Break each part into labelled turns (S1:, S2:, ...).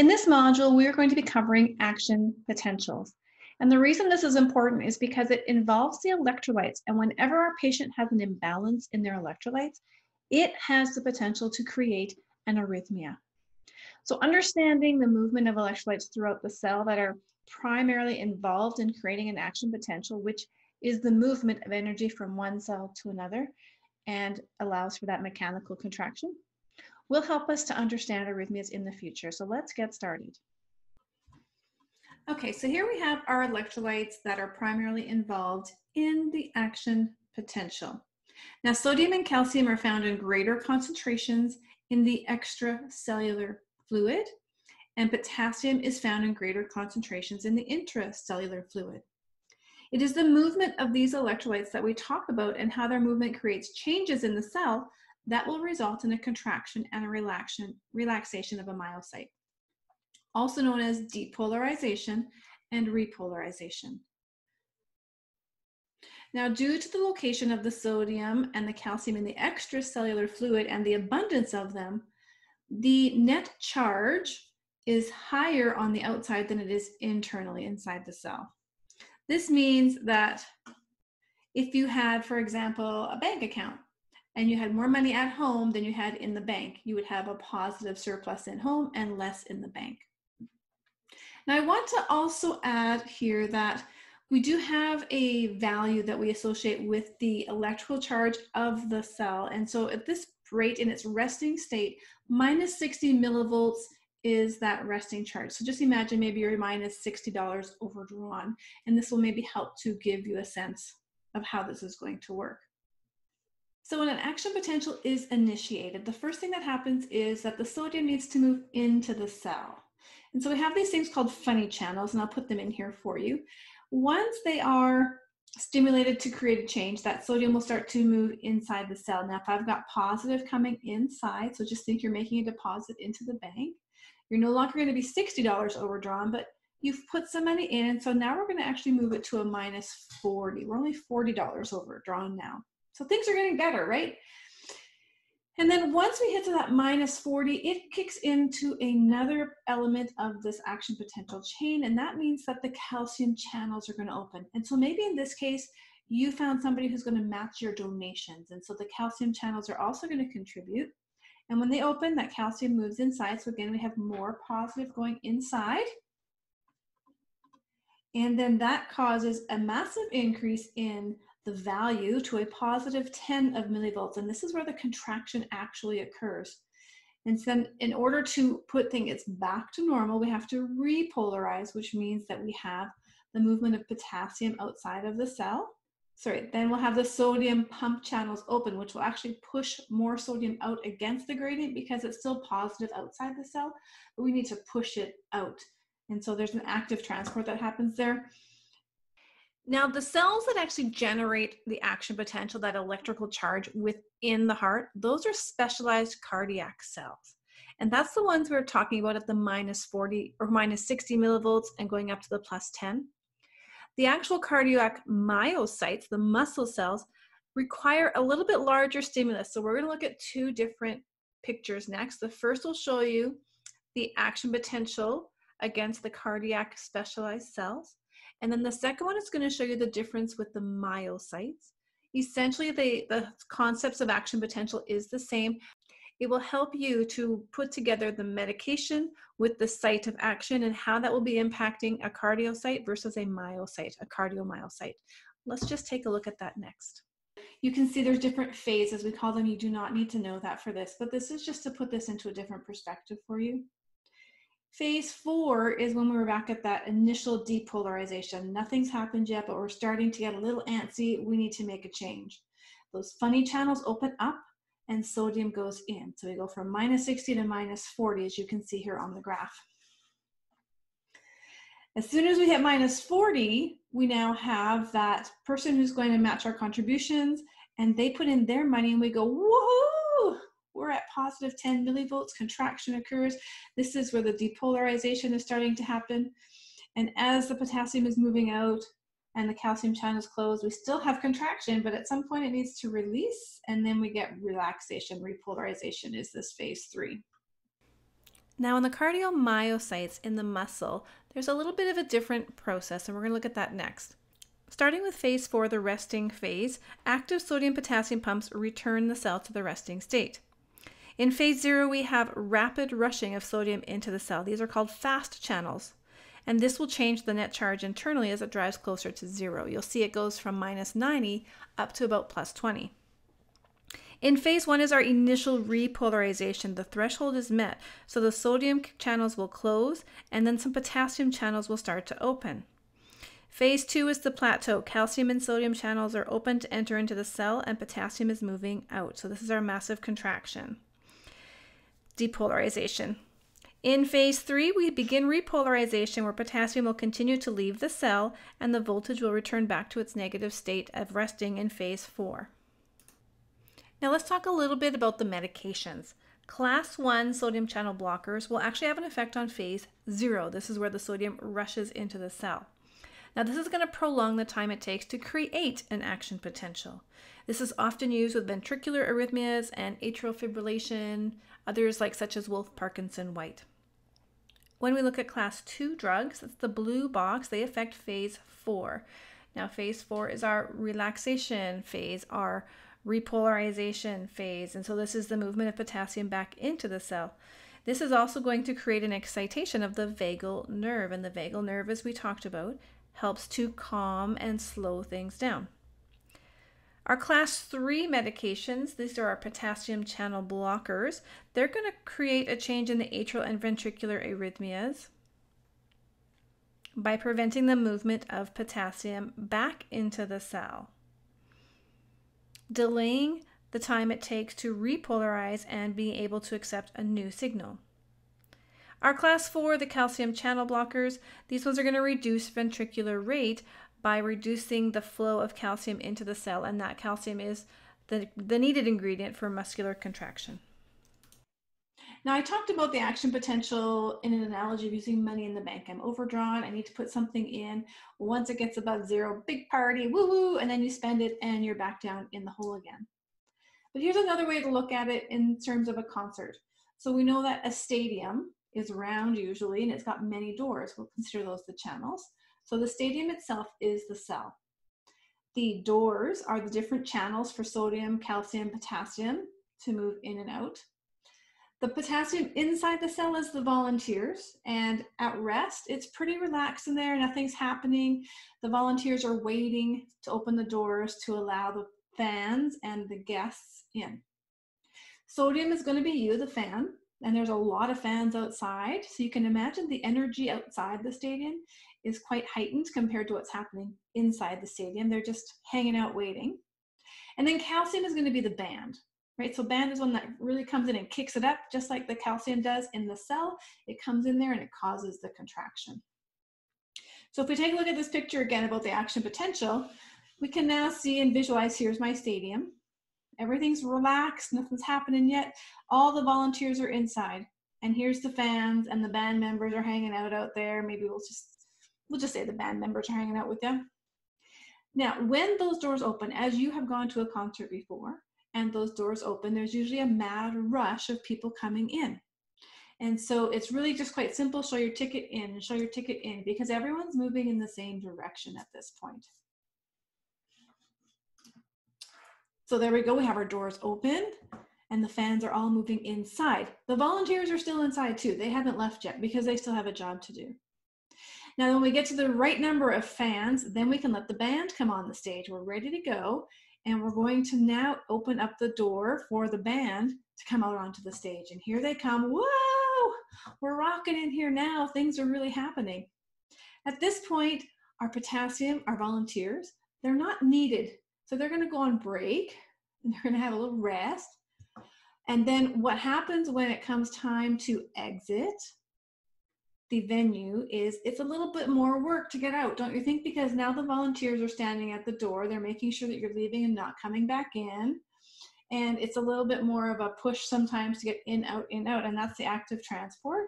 S1: In this module, we are going to be covering action potentials. And the reason this is important is because it involves the electrolytes. And whenever our patient has an imbalance in their electrolytes, it has the potential to create an arrhythmia. So understanding the movement of electrolytes throughout the cell that are primarily involved in creating an action potential, which is the movement of energy from one cell to another and allows for that mechanical contraction, will help us to understand arrhythmias in the future. So let's get started. Okay, so here we have our electrolytes that are primarily involved in the action potential. Now, sodium and calcium are found in greater concentrations in the extracellular fluid, and potassium is found in greater concentrations in the intracellular fluid. It is the movement of these electrolytes that we talk about and how their movement creates changes in the cell that will result in a contraction and a relaxation, relaxation of a myocyte also known as depolarization and repolarization. Now, due to the location of the sodium and the calcium in the extracellular fluid and the abundance of them, the net charge is higher on the outside than it is internally inside the cell. This means that if you had, for example, a bank account and you had more money at home than you had in the bank, you would have a positive surplus in home and less in the bank. Now I want to also add here that we do have a value that we associate with the electrical charge of the cell. And so at this rate in its resting state, minus 60 millivolts is that resting charge. So just imagine maybe you're minus $60 overdrawn, and this will maybe help to give you a sense of how this is going to work. So when an action potential is initiated, the first thing that happens is that the sodium needs to move into the cell. And so we have these things called funny channels, and I'll put them in here for you. Once they are stimulated to create a change, that sodium will start to move inside the cell. Now, if I've got positive coming inside, so just think you're making a deposit into the bank, you're no longer going to be $60 overdrawn, but you've put some money in. So now we're going to actually move it to a minus 40. We're only $40 overdrawn now. So things are getting better, right? And then once we hit to that minus 40, it kicks into another element of this action potential chain. And that means that the calcium channels are going to open. And so maybe in this case, you found somebody who's going to match your donations. And so the calcium channels are also going to contribute. And when they open, that calcium moves inside. So again, we have more positive going inside. And then that causes a massive increase in the value to a positive 10 of millivolts. And this is where the contraction actually occurs. And then in order to put things back to normal, we have to repolarize, which means that we have the movement of potassium outside of the cell. Sorry, then we'll have the sodium pump channels open, which will actually push more sodium out against the gradient because it's still positive outside the cell, but we need to push it out. And so there's an active transport that happens there. Now, the cells that actually generate the action potential, that electrical charge within the heart, those are specialized cardiac cells. And that's the ones we are talking about at the minus 40 or minus 60 millivolts and going up to the plus 10. The actual cardiac myocytes, the muscle cells, require a little bit larger stimulus. So we're going to look at two different pictures next. The first will show you the action potential against the cardiac specialized cells. And then the second one is going to show you the difference with the myocytes. Essentially, the, the concepts of action potential is the same. It will help you to put together the medication with the site of action and how that will be impacting a cardiocyte versus a myocyte, a cardiomyocyte. Let's just take a look at that next. You can see there's different phases, we call them. You do not need to know that for this, but this is just to put this into a different perspective for you. Phase four is when we were back at that initial depolarization. Nothing's happened yet, but we're starting to get a little antsy. We need to make a change. Those funny channels open up and sodium goes in. So we go from minus 60 to minus 40, as you can see here on the graph. As soon as we hit minus 40, we now have that person who's going to match our contributions and they put in their money and we go, woohoo, we're at positive 10 millivolts, contraction occurs. This is where the depolarization is starting to happen. And as the potassium is moving out and the calcium channels closed, we still have contraction, but at some point it needs to release and then we get relaxation. Repolarization is this phase three.
S2: Now in the cardiomyocytes in the muscle, there's a little bit of a different process and we're going to look at that next. Starting with phase four, the resting phase, active sodium potassium pumps return the cell to the resting state. In phase zero, we have rapid rushing of sodium into the cell. These are called fast channels. And this will change the net charge internally as it drives closer to zero. You'll see it goes from minus 90 up to about plus 20. In phase one is our initial repolarization. The threshold is met, so the sodium channels will close and then some potassium channels will start to open. Phase two is the plateau. Calcium and sodium channels are open to enter into the cell and potassium is moving out. So this is our massive contraction. Depolarization. In phase three, we begin repolarization where potassium will continue to leave the cell and the voltage will return back to its negative state of resting in phase four. Now let's talk a little bit about the medications. Class 1 sodium channel blockers will actually have an effect on phase 0. This is where the sodium rushes into the cell. Now this is going to prolong the time it takes to create an action potential. This is often used with ventricular arrhythmias and atrial fibrillation, others like such as Wolff Parkinson White. When we look at class 2 drugs, that's the blue box, they affect phase 4. Now phase 4 is our relaxation phase, our repolarization phase. And so this is the movement of potassium back into the cell. This is also going to create an excitation of the vagal nerve. And the vagal nerve, as we talked about, helps to calm and slow things down. Our class 3 medications, these are our potassium channel blockers. They're going to create a change in the atrial and ventricular arrhythmias by preventing the movement of potassium back into the cell delaying the time it takes to repolarize and being able to accept a new signal. Our class 4, the calcium channel blockers, these ones are going to reduce ventricular rate by reducing the flow of calcium into the cell, and that calcium is the, the needed ingredient for muscular contraction.
S1: Now, I talked about the action potential in an analogy of using money in the bank. I'm overdrawn. I need to put something in. Once it gets above zero, big party, woo woo, and then you spend it and you're back down in the hole again. But here's another way to look at it in terms of a concert. So we know that a stadium is round usually and it's got many doors. We'll consider those the channels. So the stadium itself is the cell. The doors are the different channels for sodium, calcium, potassium to move in and out. The potassium inside the cell is the volunteers, and at rest, it's pretty relaxed in there. Nothing's happening. The volunteers are waiting to open the doors to allow the fans and the guests in. Sodium is going to be you, the fan, and there's a lot of fans outside. So you can imagine the energy outside the stadium is quite heightened compared to what's happening inside the stadium. They're just hanging out waiting. And then calcium is going to be the band right? So band is one that really comes in and kicks it up, just like the calcium does in the cell. It comes in there and it causes the contraction. So if we take a look at this picture again about the action potential, we can now see and visualize, here's my stadium. Everything's relaxed, nothing's happening yet. All the volunteers are inside. And here's the fans and the band members are hanging out out there. Maybe we'll just, we'll just say the band members are hanging out with them. Now, when those doors open, as you have gone to a concert before, and those doors open, there's usually a mad rush of people coming in. And so it's really just quite simple show your ticket in show your ticket in because everyone's moving in the same direction at this point. So there we go, we have our doors open and the fans are all moving inside. The volunteers are still inside too. They haven't left yet because they still have a job to do. Now, when we get to the right number of fans, then we can let the band come on the stage. We're ready to go. And we're going to now open up the door for the band to come out onto the stage. And here they come. Whoa! We're rocking in here now. Things are really happening. At this point, our potassium, our volunteers, they're not needed. So they're going to go on break and they're going to have a little rest. And then what happens when it comes time to exit the venue is it's a little bit more work to get out, don't you think? Because now the volunteers are standing at the door, they're making sure that you're leaving and not coming back in. And it's a little bit more of a push sometimes to get in, out, in, out. And that's the active transport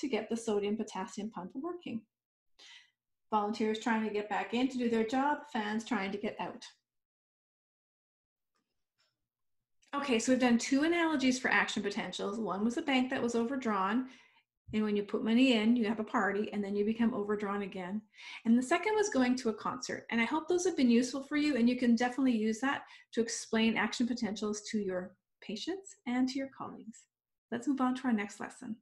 S1: to get the sodium potassium pump working. Volunteers trying to get back in to do their job, fans trying to get out. Okay, so we've done two analogies for action potentials. One was a bank that was overdrawn, And when you put money in, you have a party and then you become overdrawn again. And the second was going to a concert. And I hope those have been useful for you. And you can definitely use that to explain action potentials to your patients and to your colleagues. Let's move on to our next lesson.